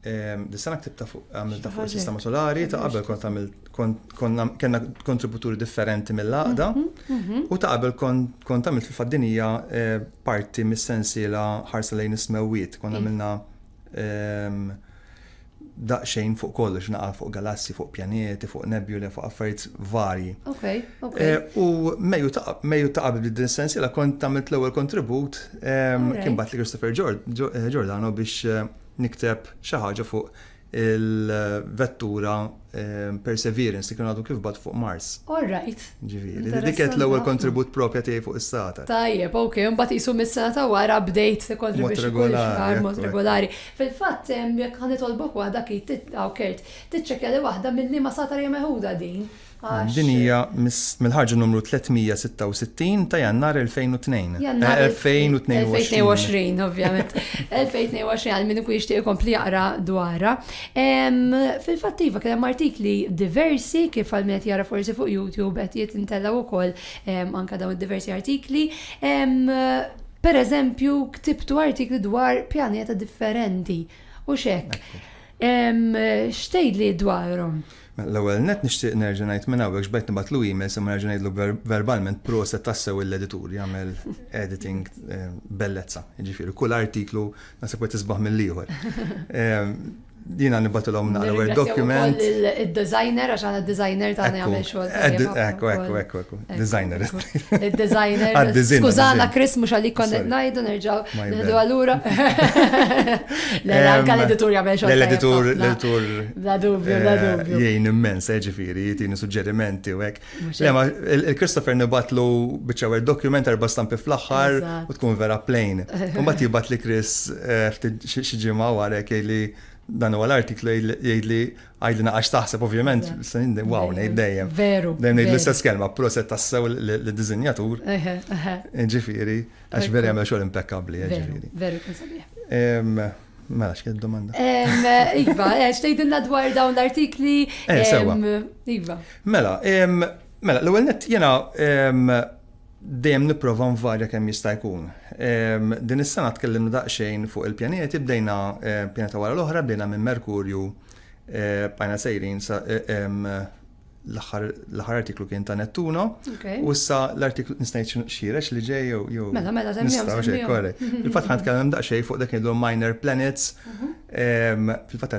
Dis-sena ktibta fuq għamilta fuq is-sistema solari, ta' qabel kont għamil konna kellna kontributuri differenti mill-għaqda mhm, mhm. u ta' qabel kont għamilt fil-faddinija eh, parti mis-sensiela ħarsa lejn is-smewwiet, konna għamilna ehm, daqxejn fuq kollox naqal fuq galassi, fuq pjaneti, fuq nebula, fuq affarijiet varji. Ok, ok. Eh, u meju taqab, meju taqab din sensiela kont għamilt l-ewwel kontribut ehm, kien bat li Christopher eh, Giordano biex nikteb xi ħaġa fuq il-vettura Perseverance li kien għadu kif bad fuq Mars. All right. Ġifieri, li dik kienet l-ewwel kontribut propja tiegħi fuq is-sata. Tajjeb, ok, imbagħad qisu mis-sena ta' wara bdejt tikkontribwixxi kull xahar mod regolari. Fil-fatt, jekk ħa nitolbok waħda, Keith, hawn Kurt, tiċċekkja li waħda minn liema sata li hija meħuda din. Din hija mill-ħarġa numru 366 ta' Jannar 2002. 2022, ovvjament. 2022 għal min ikun jixtieq ikompli jaqra dwarha. Fil-fattiva kien hemm artikli diversi kif għal min qed jara forsi fuq YouTube qed jitintellgħu wkoll anke dawn id-diversi artikli. Per eżempju, ktibtu artikli dwar pjaneta differenti u xekk. X'tgħidli dwarhom? Mela l-ewwel nett nixtieq nerġa' ngħid minn hawnhekk x'bgħidt nibgħatlu email se ma nerġa' ngħidlu verbalment proset tassew l-editur jagħmel editing eh, bellezza. Jiġifieri kull artiklu nasib qed isbaħ mill-ieħor. Dina eh, nibatilhom naqra word document. Il-designer għax għandha designer tagħna jagħmel xogħol. Ekku, ekku, ekku, ekku. Designer. Il-designer. Ah, Skużana, Chris, mux għalik konnet najdu, nerġaw, nħedu għallura. L-għanka l-editur jgħamil xogħol. L-editur, l-editur. La dubju, la eh, dubju. Jgħin immens, eh, ġifiri, jitini suġġerimenti u għek. Lema, il-Christopher nibatlu bieċawer dokument erba stampi fl-axħar u tkun vera plain. U bat jibat li Chris eh, xieġima għarek li dan huwa l-artiklu jgħidli Għajdina għax taħseb ovvjament, wow, ngħid dejjem. Veru. Dejjem ngħid l-istess kelma, proset tassew l-dizinjatur. Ġifieri, għax veri għamel xogħol impeccabbli, ġifieri. Veru, Mela, xked domanda. Iva, eh, xtejdinna dwar dawn l-artikli. Eh, iva. Mela, mela, l-ewel net jena Dejjem nipprova nvarja kemm jista' jkun. Din is-sena tkellimna daqsxejn fuq il-pjaneti, bdejna pjaneta wara l-oħra, bdejna minn Merkurju bqajna sejrin sa l-aħħar artiklu kien ta' Nettuna. U issa l-artiklu nista' ngħid xirex li ġej jew. Mela, mela, żemmihom. Nistgħu xejn, korrek. Fil-fatt ħa nitkellem daqsxejn fuq dak li ngħidu minor planets, Fil-fatt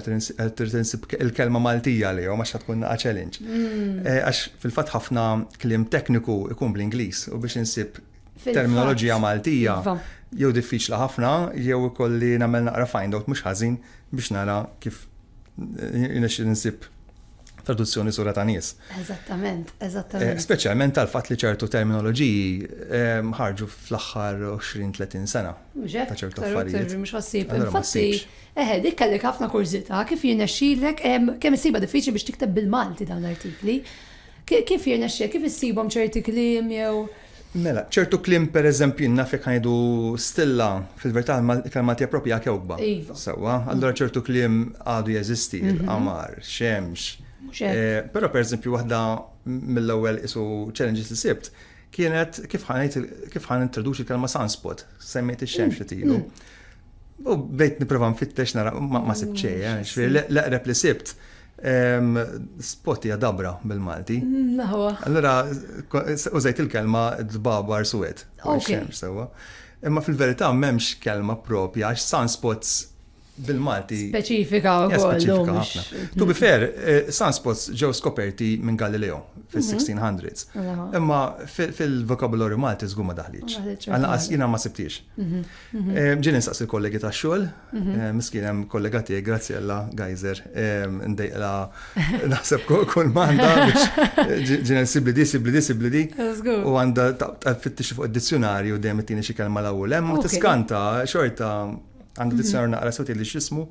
trid insib il-kelma Maltija għalihom għax tkun naqa' challenge. Mm. Eh, għax fil-fatt ħafna kliem tekniku ikun bl-Ingliż u biex insib terminoloġija Maltija iva. jew diffiċla ħafna jew ikolli nagħmel naqra find out mhux ħażin biex nara kif eh, nixxi nsib traduzzjoni sura ta' nies. Eżattament, eh, eżattament. Speċjalment tal-fatt li ċertu terminoloġiji eh, ħarġu fl-aħħar 20-30 sena. Ta' ċertu affarijiet. Mhux ħassib. Infatti, eħe, dik kellek ħafna kurżità kif jirnexxilek kemm isiba diffiċli biex tikteb bil-Malti dawn l-artikli. Kif jirnexxilek, kif issibhom ċerti kliem jew Mela, ċertu kliem pereżempju jien naf jekk ngħidu stilla, fil-verità l-kelma tiegħi proprja hija kewkba. Iva. Sewwa, allura ċertu kliem għadu jeżisti, qamar, xemx. Eh, però pereżempju waħda mill-ewwel isu challenges li sibt kienet kif ħanajt kif ħan introduċi l-kelma sunspot, semmejt ix-xemx li tilu. Mm. U bdejt nipprova nfittex nara ma sibt xejn, eh, l-eqreb li sibt Spot hija dabra bil-Malti. Naħwa. Allura, użajt il-kelma dbabar suwed. Ok. Imma fil-verità m'hemmx kelma propja għax sunspots bil-Malti. Speċifika u speċifika ħafna. To be fair, eh, sunspots ġew skoperti minn Galileo fil-1600s. Mhm. Imma fil-vokabularju Malti żgur ma daħliċ. Għanqas jiena ma sibtiex. Mhm. Mhm. Ġin insaqs il-kollegi ta' xogħol, mhm. miskin hemm kollega tiegħi Graziella Geyser, ndejqla naħseb kull manda biex ġin sibli di, sibli di, sibli di. U għandha tfittix fuq id-dizzjonarju dejjem ittini xi kelma l-ewwel hemm u tiskanta xorta għandu mhm. dizzjonar naqra soti li xismu.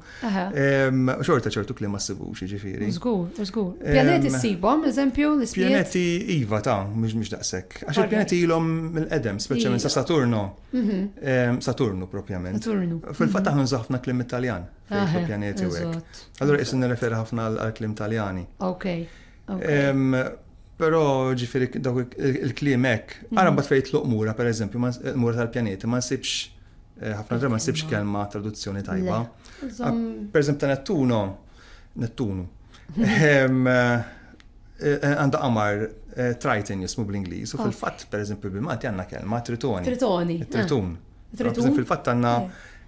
Xorta ċertu klima s-sibu ġifiri. Zgur, zgur. Pjaneti s-sibom, eżempju, l Pjaneti Iva ta' mux mux daqsek. Għax il-pjaneti ilom mill-edem, speċjalment sa' Saturno. Mhm. Saturnu propjament. Saturnu. Fil-fatt aħna nżu ħafna klim Italjan fil-pjaneti u hekk. Allura qisni nirreferi ħafna għal klim Taljani. Ok. Però ġifiri dawk il-klim hekk, mhm. ara mbagħad fejn tluq mura pereżempju, mura tal-pjaneti ma nsibx eh, ħafna drabi ma nsibx kelma traduzzjoni tajba. Ah, pereżempju ta' Nettuno, Nettunu. Għandha qamar Triton jismu bl-Ingliż u fil-fatt pereżempju bil-Malti għandna kelma tritoni. Tritoni. Tritun. Tritun. Fil-fatt għandna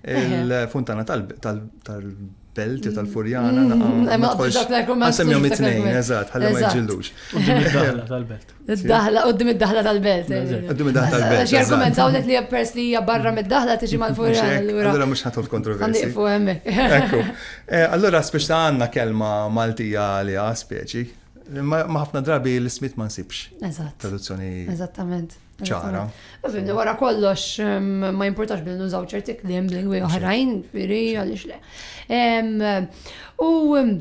il-funtana tal-belt u tal-furjana. Ma tħolx l-argument. Semmijom it-tnejn, eżatt, ħalli ma jġillux. Id-daħla tal-belt. Id-daħla, uddim id-daħla tal-belt. Uddim id-daħla tal-belt. Xi argument għawlet li pers li hija barra mid-daħla tiġi mal-furjana. Allura mhux ħatħol kontroversi. Għandiqfu hemmek. Ekku. Eh, allura speċta għanna kelma Maltija għaliha speċi. Ma ħafna drabi l-ismiet ma nsibx. Eżatt. Traduzzjoni. Eżattament. ċara. Fimni, wara kollox mm, ma jimportax bil nużaw ċerti kliem lingwi oħrajn, firi, għalix le. U mm,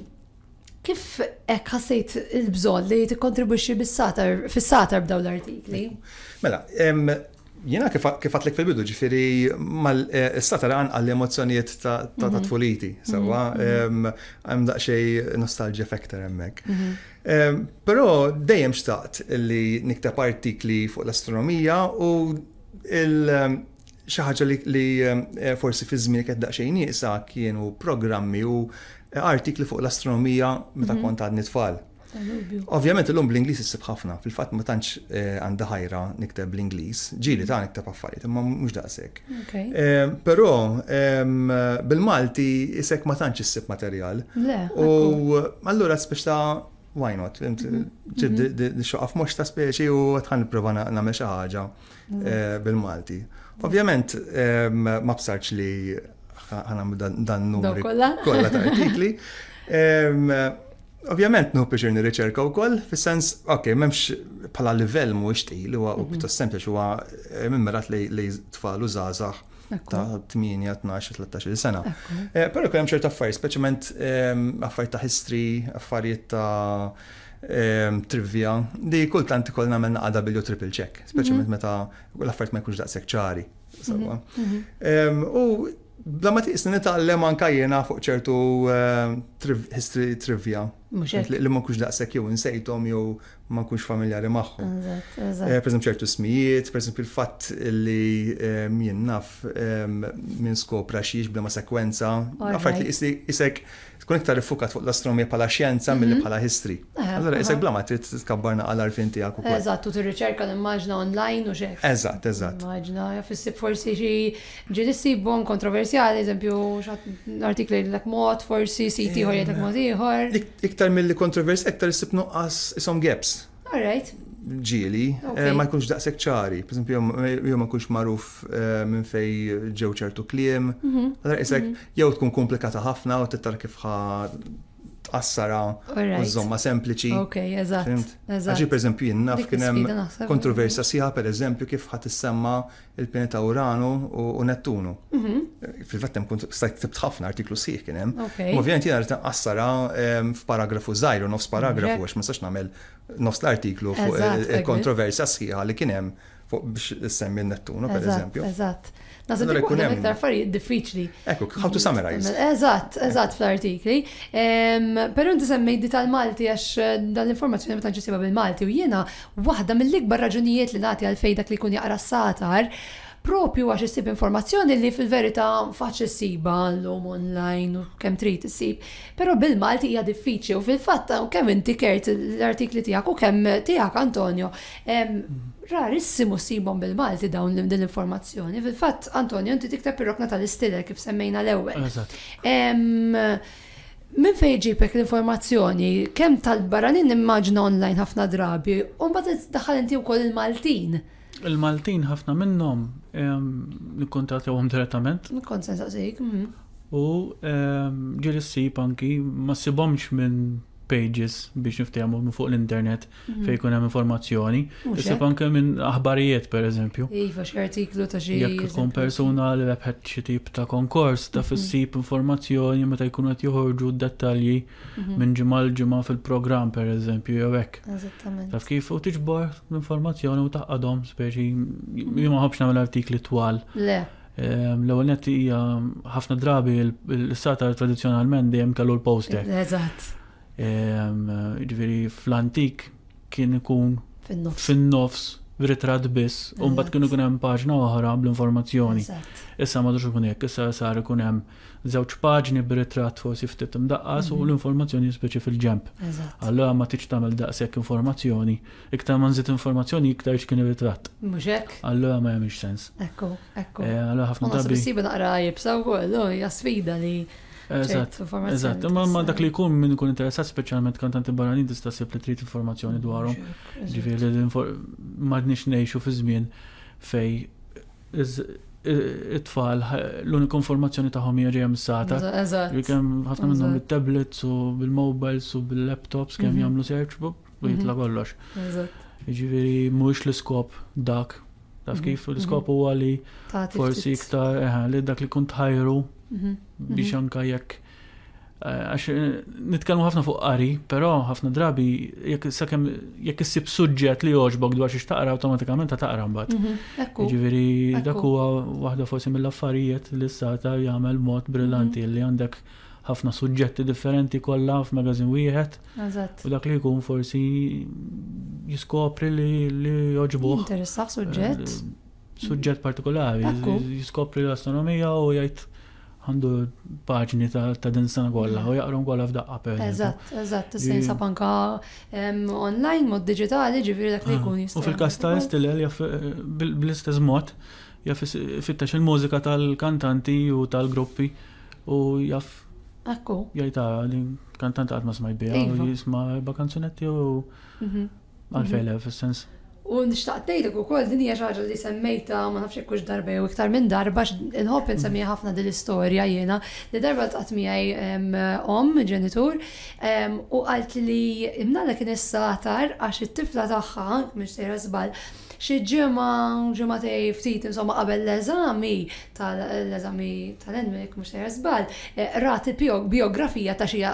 kif hekk ħassejt il-bżonn li tikkontribwixxi bis-satar fis-satar b'dawn l-artikli? Mela, Jiena kif kif għadtlek fil-bidu, ġifieri mal eh, issa tara anqal l-emozzjonijiet ta' ta' ta' tfuliti, sewwa em, hemm daqsxejn nostalgia factor hemmhekk. Em, Però dejjem xtaqt li nikteb artikli fuq l-astronomija u il xi ħaġa li, li em, eh, forsi fi żmien kienet daqsxejn nieqsa kienu programmi u eh, artikli fuq l-astronomija meta kont għadni tfal. Ovvjament illum bl-Ingliż issib ħafna, fil-fatt ma tantx eh, għandha ħajra nikteb bl-Ingliż, ġieli ta' nikteb affarijiet, imma mhux daqshekk. Eh, però ehm, bil-Malti isek ma tantx issib materjal. U allura spex ta' why not? Mhm. Mhm. Xoqaf mhux ta' speċi u tħan prova nagħmel xi ħaġa mhm. eh, bil-Malti. Ovvjament ehm, ma bsarx li ħanam dan numri kollha ta' artikli. Ehm, Ovvjament nieħu pjaċir nirriċerka wkoll, fis-sens, ok, m'hemmx bħala livell mhuwiex tqil, huwa mhm. pjuttost sempliċi huwa eh, mimmerat li tfal u żgħażagħ ta' 8, 12, 13 sena. Eh, però kien hemm ċerta affarijiet, speċjalment ehm, affarijiet ta' history, affarijiet ta' ehm, trivia, li kultant ikoll nagħmel naqada bilju triple check, speċjalment mhm. meta l-affarijiet ma jkunx daqshekk ċari. Mhm, ehm, u Bla ma tiqisni nitgħallem anke jiena fuq ċertu history trivia. Mhux hekk. Li ma nkunx daqshekk jew insejthom jew ma nkunx familjari magħhom. Eżatt, eżatt. Pereżempju ċertu smijiet, pereżempju l-fatt li jien naf min skopra xiex bla ma sekwenza, affarijiet li qisek Tkun iktar iffukat fuq l-astronomija bħala xjenza milli bħala history. Allura qisek bla ma trid tkabbar naqra l-għarfien tiegħek ukoll. Eżatt, u tirriċerka nimmaġina online u x'hekk. Eżatt, eżatt. Nimmaġina, jaf issib forsi xi ġieli ssibhom kontroversjali, eżempju, artikli jgħidlek mod, forsi sit ieħor jgħidlek mod ieħor. Iktar milli kontrovers, iktar issib nuqqas ishom gaps. All right. Ġieli, ma jkunx daqshekk ċari. Per eżempju, jew ma jkunx magħruf minn fejn ġew ċertu kliem. Allura qisek jew tkun komplikata ħafna u tittar kif ħa tqassara u żomma sempliċi. Ok, eżatt. Għaxi per eżempju jien naf kien hemm kontroversja sieħa per eżempju kif ħadd issemma il-pjaneta Uranu u Nettunu. Mhm. Fil-fatt hemm stajt tibt ħafna artiklu sieħ kien hemm. Ovvjament jien għarta qassara ehm, f'paragrafu żgħir u nofs paragrafu għax ma sax nagħmel nofs l-artiklu fuq il-kontroversja sħiħa li kien hemm fuq biex issemmi n-Nettunu, per eżempju. Eżatt. Nażib ikun hemm iktar affarijiet diffiċli. Ekku, how to summarize. Eżatt, eżatt fl-artikli. Però inti semmejt di tal-Malti għax eh, dan l-informazzjoni ma tantx bil-Malti u jiena waħda mill-ikbar raġunijiet li nagħti għal fejdak li jkun jaqra s-satar propju għax issib informazzjoni li fil-verità faċli ssiba l-lum online u kemm trid issib, però bil-Malti hija diffiċli u fil-fatt kemm inti kert l-artikli tiegħek u kemm tiegħek Antonio Rarissimu ssibhom bil-Malti dawn din l-informazzjoni. Fil-fatt, Antonio, inti tikteb ir-rokna tal-istiler kif semmejna l-ewwel. Min fejn iġibek l-informazzjoni, kemm tal-barranin immaġna online ħafna drabi, u mbagħad daħal inti wkoll il-Maltin. Il-Maltin ħafna minnhom nikkontattjahom direttament. Kont se nsaqsik. Mhm. U ġiri ssib anki ma ssibhomx minn pages biex niftehmu fuq l-internet. fejn jkun hemm informazzjoni. Isib anke minn aħbarijiet pereżempju. Iva xi artiklu ta' xi. Jekk ikun persuna li rebħet xi tip ta' konkors ta' mhm. fissib informazzjoni meta jkunu qed joħorġu d-dettalji mhm. minn ġimgħa l ġimgħa fil-programm pereżempju jew hekk. Eżattament. Taf kif u tiġbor l-informazzjoni u taqadhom speċi mhm. jien ma ħobx nagħmel artikli twal. Le. Ehm, l-ewwel nett hija ħafna drabi l-satar tradizzjonalment dejjem kellu l-poster. Eżatt. Ġifieri fl-antik kien ikun fin-nofs b'ritratt biss, u mbagħad kienu kien hemm paġna oħra bl-informazzjoni. Issa m'għadux ikun hekk, issa sar ikun hemm żewġ paġni b'ritratt forsi ftit imdaqqas u mhm. l-informazzjoni speċi fil-ġemp. Allora ma tiġ tagħmel daqshekk informazzjoni, iktar ma nżid informazzjoni iktar x'kien ir-ritratt. Mhux hekk? Allura ma jagħmilx sens. Ekku. Ekku. Eh, allora ħafna drabi. Ma sibu naqra jibsa u kollu, oh, hija sfida li. Eżatt, eżatt, imma ma dak li jkun min ikun interessat speċjalment kantanti barranin tista' ssib li trid informazzjoni dwarhom. Ġifieri li m'għadniex ngħixu fi żmien fej it-tfal l-uniku informazzjoni tagħhom hija ġejja msata. Eżatt. Kemm ħafna minnhom bit-tablets u bil-mobiles u bil-laptops kemm mhm. jagħmlu search book u jitla mhm. kollox. Eżatt. Ġifieri mhuwiex l-iskop dak Taf mhm, kif l-iskop mhm. huwa li forsi iktar eh, li dak li kunt ħajru mhm, biex anka jekk eh, għax eh, nitkellmu ħafna fuq qari, però ħafna drabi jekk sakemm jekk issib suġġett li jogħġbok dwar xi taqra awtomatikament ta' taqra mbagħad. Ġifieri dak huwa waħda forsi mill-affarijiet li s-sata jagħmel mod brillanti li għandek ħafna suġġetti differenti kollha f'magazin wieħed. Eżatt. U dak li jkun forsi jiskopri li li joġbu. Interessaħ suġġett. Eh, suġġett partikolari. Jiskopri l-astronomija u jgħid għandu paġni ta' din sena kollha u jaqrom kollha f'daqqa per. Eżatt, eżatt, tista' jinsab anka online mod digitali ġifieri dak li ah, jkun jista'. U fil-każ ta' Estilel bl-istess mod jaf fittex il-mużika tal-kantanti u tal-gruppi U jaf. Ekku. Jajta li kantanta għatma smajt bija u jisma erba kanzunetti u mhm. għalfej mhm. le fil-sens. U nishtaqt tgħidlek ukoll din hija ħaġa li semmejta ma nafx hekk darba jew iktar minn darba inħobb insemmi mhm. ħafna din l-istorja jiena li darba tqatt miegħi om ġenitur u qalt li imnalla kien is-satar għax it-tifla tagħha mhux sejra żball xi ġimgħa ġimgħatej ftit insomma qabel l-eżami tal-eżami tal-Enwek, mux sejra zbal, eh, rati biografija ta' xie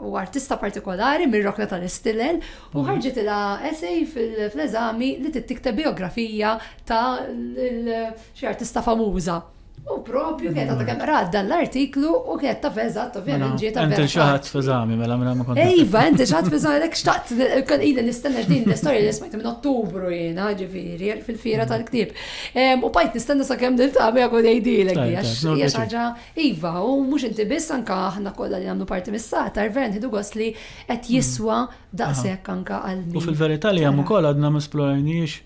u artista partikolari mir-rokna tal-istilel u mhm. ħarġet ila essay fil-eżami li tittikte biografija ta' xie artista famuża. U propju kienet għadda kem radda l-artiklu u kienet ta' fezzat, ovvijament ġiet għadda. Enti xaħat fezzami, mela mela ma konti. Ejva, enti xaħat fezzami, l-ek xtaqt, kan ila nistenna din l-istoria li smajt minn ottubru jena, ġifiri, fil-fira tal-ktib. U bajt nistenna sa' kem niltaqa' miegħek u ngħidilek di għax hija ħaġa iva u mhux inti biss anka aħna kollha li nagħmlu parti mis-sat tarven ħidu gost li qed mm. jiswa daqshekk anka għal U fil-verità li hemm ukoll għadna mesplorajniex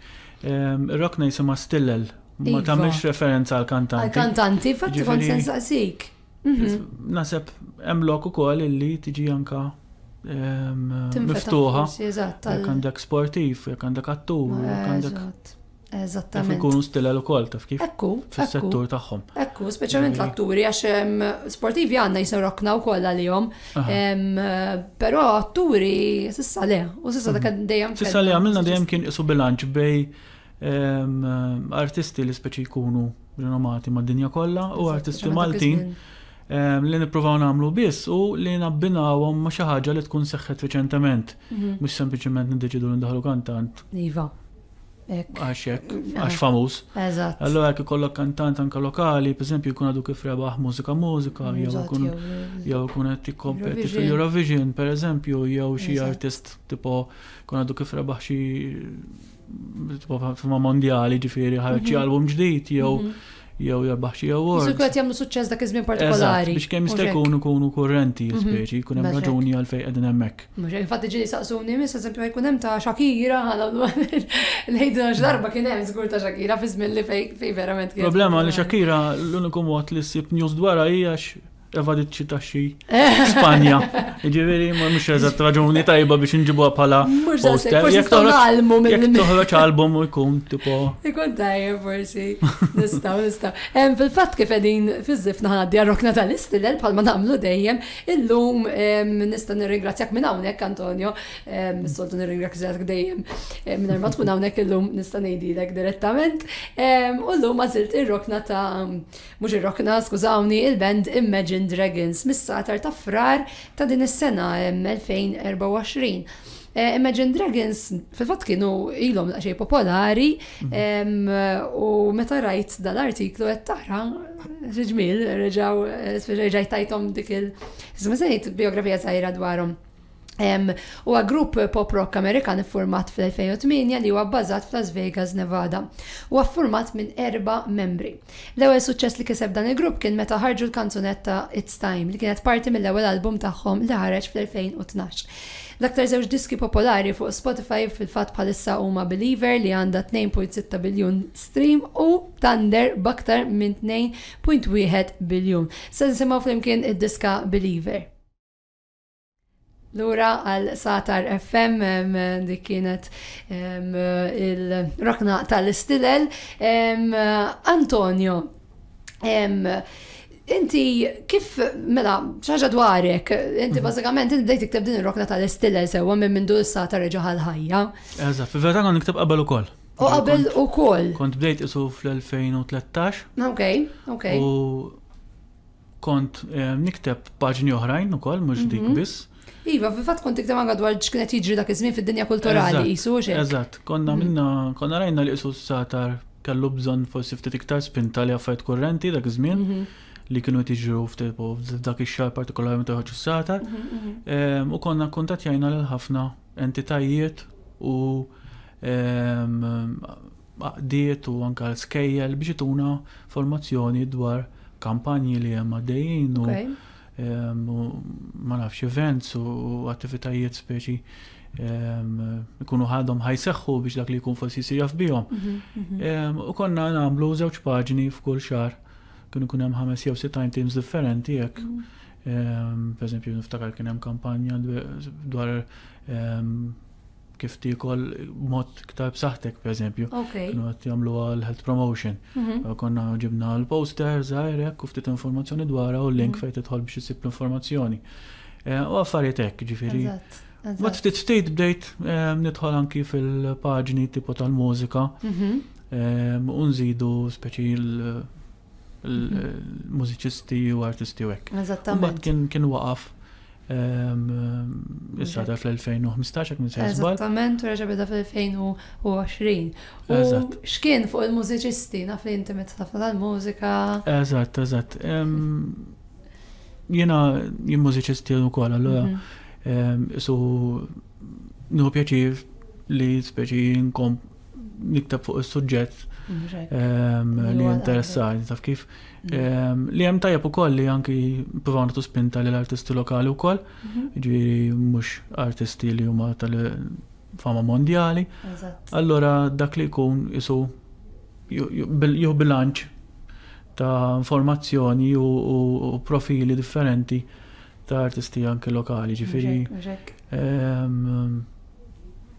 ir-rokna jisimha Stillel. Ma iva. tagħmilx referenza għal kantanti. Għal kantanti, fatti kont sens għasik. Mhm. Naseb hemm lok ukoll illi tiġi anka miftuħa. Jekk għandek sportiv, jekk għandek attur, jekk għandek Eżattament. Ikunu stilel ukoll taf kif? Ekku. Fis-settur tagħhom. Ekku, speċjalment l-atturi għax sportivi għandna jisarokna wkoll għalihom. Però atturi s'issa le, u s'issa dak mhm. dejjem. S'issa le għamilna dejjem kien isu bilanċ bej artisti li speċi jkunu rinomati mad-dinja kollha u artisti Maltin Ehm, li nippruvaw nagħmlu biss u li nabbinawhom ma' xi ħaġa li tkun seħħet reċentement. Mhm. Mhux sempliċement niddeċidu li ndaħlu kantant. Iva. Għax hekk, għax famuż. Eżatt. Allora jekk ikollok kantant anke lokali, pereżempju jkun għadu kif rebaħ mużika mużika, jew ikun jew ikun qed tikkompeti fil-Eurovision, pereżempju, jew xi artist tipo kun għadu kif rebaħ xi ma mondjali ġifieri ħarġ album ġdid jew jew jarbaħ xi award. Jisu jkun qed jagħmlu suċċess dak iż-żmien partikolari. Eżatt, biex kemm jista' jkun ikunu kurrenti mhm. l-ispeċi, jkun hemm raġuni għal fejn qegħdin hemmhekk. Mhux infatti ġieli saqsuni mis eżempju jkun hemm ta' Shakira ħala lejdu għax darba kien hemm żgur ta' Shakira fi żmien li fejn verament kien. Problema li Shakira l-uniku mod li ssib news dwarha hija evadit xi taxxi Spanja. Ġifieri mhux eżatt raġuni tajba biex inġibuha bħala poster. Jekk toħroġ album u jkun tipo. Ikun tajjeb forsi. Nistgħu nistgħu. Fil-fatt kif qegħdin fiż-żif naħaddi għarrokna tal-istilel bħalma nagħmlu dejjem, illum nista' nirringrazzjak minn hawnhekk Antonio, soltu nirringrazzjak dejjem minn ma tkun hawnhekk illum nista' ngħidilek direttament. U llum għażilt ir-rokna ta' Mhux ir-rokna, skużawni, il-band Imagine Dragons mis-Sagħtar ta' Frar ta' din is-sena, 2024. Imagine Dragons fil-fatt kienu ilhom daqsxejn popolari u meta rajt dal-artiklu qed tara ġmiel reġgħu reġgħu tajthom dik il-żmiżejt biografija żgħira dwarhom. Huwa grupp pop rock Amerikan iffurmat fl-2008 li huwa bbażat f'Las Vegas, Nevada. Huwa ffurmat minn erba' membri. L-ewwel suċċess li kiseb dan il-grupp kien meta ħarġu l-kanzunetta It's Time, li kienet parti mill-ewwel album tagħhom li ħareġ fl-2012. L-aktar żewġ diski popolari fuq Spotify fil-fatt bħalissa huma Believer li għandha 2.6 biljun stream u Thunder b'aktar minn 2.1 biljun. Se nisimgħu flimkien id-diska Believer. Lura għal Satar FM dik kienet il-rokna tal-istilel. Antonio, inti kif mela xaġa dwarek, inti mhm. bażikament inti bdejt tikteb din ir-rokna tal-istilel sewwa minn mindu s-Satar reġa' ħajja. Eżatt, fil-verità kont nikteb qabel ukoll. U qabel ukoll. Kont bdejt isu fl-2013. Ok, ok. U kont eh, nikteb paġni oħrajn ukoll mhux dik mhm. biss. Iva, fil-fatt kont tikteb anke dwar x'kienet jiġri dak iż-żmien fid-dinja kulturali qisu xejn. Eżatt, konna mhm. minna konna rajna li qisu satar kellu bżonn forsi ftit iktar spinta li affarijiet kurrenti dak iż-żmien mhm. li kienu tiġru f'dak ix-xahar partikolarment toħroġ is-satar. Ehm, u konna kuntattjajna lil ħafna entitajiet u ehm, għaqdiet u anke għal skejjel biex ituna informazzjoni dwar kampanji li hemm għaddejjin u ma nafx events u attivitajiet speċi ikunu ħadhom ħajseħħu biex dak li jkun forsi jsir jaf bihom. Mhm, mhm. U konna nagħmlu żewġ paġni f'kull xahar. Kienu kun hemm ħames jew sitt time teams differenti hekk. Mhm. Per eżempju, niftakar kien hemm kampanja dwar kif tikol mod ktar b'saħtek, per eżempju. Kienu għat jamlu għal health promotion. Mhm. Eh, konna ġibna l-poster, zaħirek, kuftit informazzjoni dwar u link mhm. fejn titħol biex isib l-informazzjoni. Eh, u għaffariet hekk, ġifiri. Ma ftit ftit bdejt eh, nidħol anki fil-paġni tipo tal-mużika. Mhm. Unżidu speċi l- l-mużiċisti u artisti u hekk. Eżattament. kien kien waqaf ehm, issa ta' fl-2015 jekk nisejn Eżattament, u reġa' beda fl-2020. U x'kien fuq il-mużiċisti naf li inti meta ħafna tal-mużika. Eżatt, eżatt. Ehm, jiena jien mużiċisti wkoll, allura mhm. ehm, su nieħu pjaċir li speċi nkom nikteb fuq is-suġġett ehm, li interessani taf kif. Mm. Ehm, li hemm tajjeb ukoll li anki provaw nagħtu spinta lil artisti lokali wkoll, mhm. ġifieri mhux artisti li huma tal fama mondjali. Allora dak li jkun isu jew bilanċ ta' informazzjoni u profili differenti ta' artisti anke lokali, ġifieri. Ehm,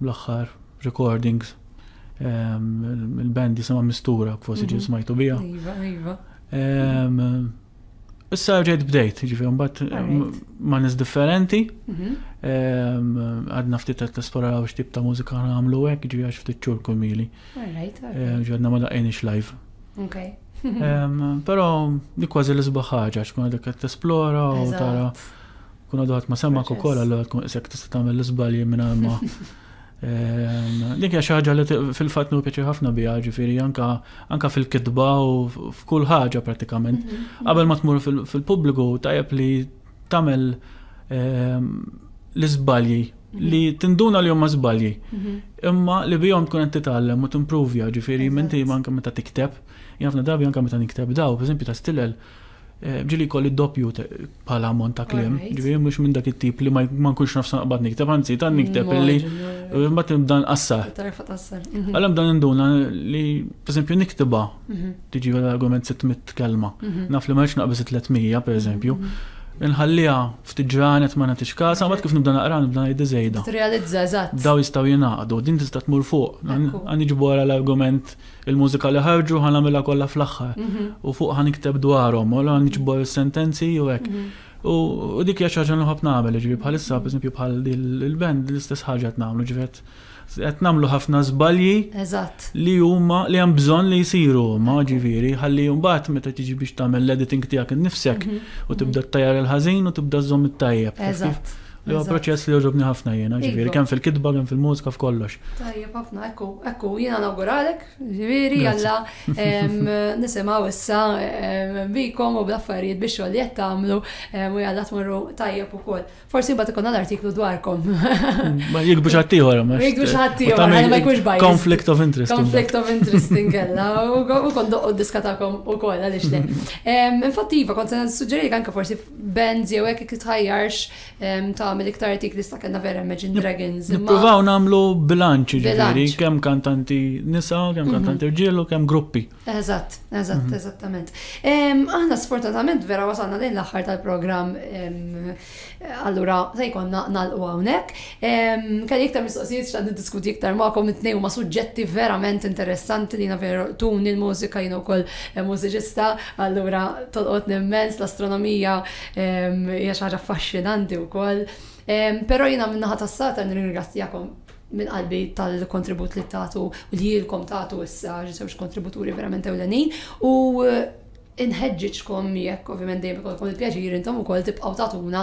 bl-aħħar recordings il-band jisimha Mistura forsi ġi mhm. smajtu biha. Iva, iva. Issa rġajt bdejt, ġifieri mbagħad ma' nies differenti. Mhm. Għadna ftit qed nesploraw x'tip ta' mużika nagħmlu hekk ġi għax ftit ċur kumili. Ġadna ma daqqiniex live. Okay. Però di kważi l-isbaħ ħaġa x'kun għadek qed tesplora u tara Kun għadu ħadd ma semmak ukoll allura tkun isek tista' tagħmel l-iżbalji mingħajr ma ehm, Dik hija xi ħaġa li fil-fatt nu pjaċi ħafna biha, ġifieri anka fil-kitba u f'kull ħaġa pratikament. Mhm, mhm. Qabel ma tmur fil-pubbliku tajjeb li tagħmel ehm, l-iżbalji mhm. li tinduna li huma żbalji. Imma li bihom tkun qed titgħallem u timprovja, ġifieri minn ma anke meta tikteb, jafna dabi anke meta nikteb daw, pereżempju ta' stilel, Eh, ġili kolli doppju bħala ammont ta' klim, ġili mux minn dak it-tip li ma nkunx nafsa naqbad nikteb, anzi ta' nikteb mm, li eh, ma tim dan qassar. Mhm. Għalem dan induna li, per esempio, niktiba mhm. tiġi l-argument 600 kelma, mhm. naf li maħġ naqbis 300, per esempio, nħallija ftit ġranet ma nagħtix kasa, ma kif nibda naqra nibda ngħid żejda. Realizza eżatt. Daw jistgħu jingħaqdu, din tista' tmur fuq, għandi ġbora l-argument Il-mużika li ħarġu ħa nagħmilha kollha fl-aħħar. Mhm. U fuq ħa nikteb dwarhom, u ħa niġbor sentenzi u hekk. Mhm. U dik hija xi ħaġa li ħobb nagħmel, ġifieri bħalissa pereżempju bħal il-band l-istess ħaġa qed nagħmlu ġifiet. Qed nagħmlu ħafna żbalji li huma li hemm bżonn li jsiru huma ġifieri ħalli mbagħad meta tiġi biex tagħmel l-editing tiegħek innifsek mhm. u tibda tajjar il-ħażin u tibda żomm it-tajjeb. Huwa proċess li joġobni ħafna jiena, ġifieri kemm fil-kitba, kemm fil-mużika, f'kollox. Tajjeb ħafna, ekku, ekku, jiena nawguralek, ġifieri alla nisimgħu issa bikom u bl-affarijiet biex xogħol qed tagħmlu u jalla tmorru tajjeb ukoll. Forsi mbagħad ikolna l-artiklu dwarkom. Ma jikbux ħaddieħor, ma jikbux ħaddieħor, ma jkunx bajja. Conflict of interest. Conflict of interest inkella, u kon doqqu diska tagħkom ukoll għaliex le. Infatti iva, kont se suġġeri anke forsi bands jew hekk jekk tħajjarx tagħmel iktar artikli sta kellna vera Imagine Dragons. Nippruvaw nagħmlu bilanċ ġifieri kemm kantanti nisa, kemm mhm. kantanti rġiel u kemm gruppi. Eżatt, eżatt, mhm. eżattament. Aħna sfortunatament vera wasalna lejn l-aħħar tal-programm allura se jkollna nagħlqu hawnhekk. Kelli iktar mistoqsijiet x'għad niddiskuti iktar magħkom it-tnejn huma suġġetti verament interessanti li vera tuni l-mużika jiena wkoll eh, mużiċista, allura tolqot immens l-astronomija hija xi ħaġa affaxxinanti wkoll. Però jiena minnaħa tas-sata nirringrazzjakom minn qalbi tal-kontribut li tagħtu u li jilkom tagħtu issa ġewx kontributuri verament ewlenin u eh, Inħeġġiġkom jekk ovvjament dejjem ikollkom il-pjaċir intom ukoll tibqgħu tagħtuna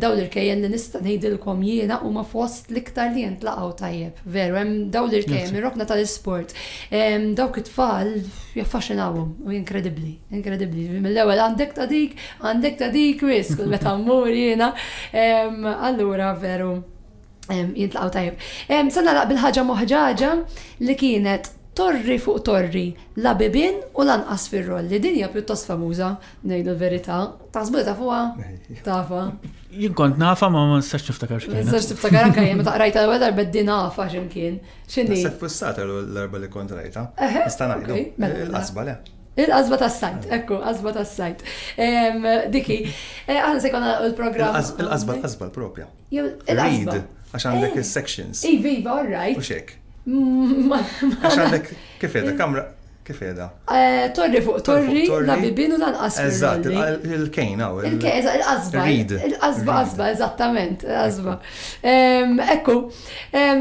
dawn l-irkejjen li nista' ngħidilkom jiena huma fost l-iktar li jintlaqgħu tajjeb. Veru hemm dawn l-irkejjen mir-rokna tal-isport. Dawk it-tfal jaffaxxinawhom u inkredibbli, inkredibbli. Mill-ewwel għandek ta' dik, għandek ta' dik wisq meta mmur jiena. Allura veru Jintlaqaw tajjeb. Se nagħlaq bil-ħaġa moħġaġa li kienet torri fuq torri la bibin u lanqas fir-rolli. Din hija pjuttost famuża ngħidu l-verità. Taħsbu li tafuha? Tafa. Jien kont nafa ma ma nistax niftakar x'kien. Nistax niftakar anke jien meta qrajta l-ewwel darba din nafa x'imkien. X'inhi? Sef fissata l-darba li kont rajta. Nista' ngħidu. Mela. Il-qasba le. Il-qasba tas sajt, ekku, qasba tas sajt. Diki, eh, għan se jkun l-programm. Il-qasba, l-qasba l-propja. Read, għax għandek eh, il-sections. Iva, iva, all right. U xek. Għax għandek, kif edha, kamra, kif edha? Eh, torri fuq torri, la bibinu la l-qasba. Eżatt, il-kejn għaw. Il-kejn, eżatt, il-qasba. Read. Il-qasba, qasba, eżattament, qasba. Ekku,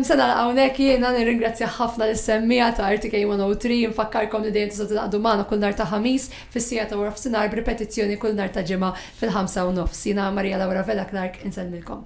sena għawnek jena nirringrazzja ħafna l-semmija ta' RTK 103, nfakkarkom li dejjem tista' taqdu maħna kull nar ta' ħamis, fis-sija ta' warf sinar b'ripetizzjoni kull nar ta' ġimgħa fil-ħamsa u nofs. Jiena Maria Laura Vella Clarke insellmilkom.